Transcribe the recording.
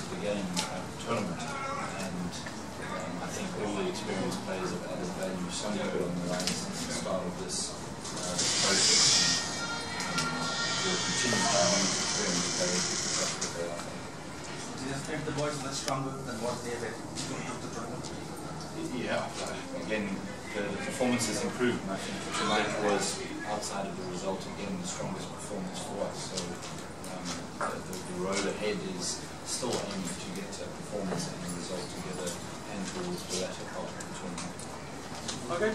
of the game uh, tournament, and um, I think all the experienced players have added value somewhere along the line since the start of this, uh, process. And, um, we'll continue to have these experienced players because that's what they are. Do you think the boys are stronger than what they were to the tournament? Yeah, uh, again, the, the performance has improved, and I think tonight was, outside of the result, again, the strongest performance for us. So um, the, the, the road ahead is still aiming to get a performance and a result together and towards the latter part of the tournament. Okay.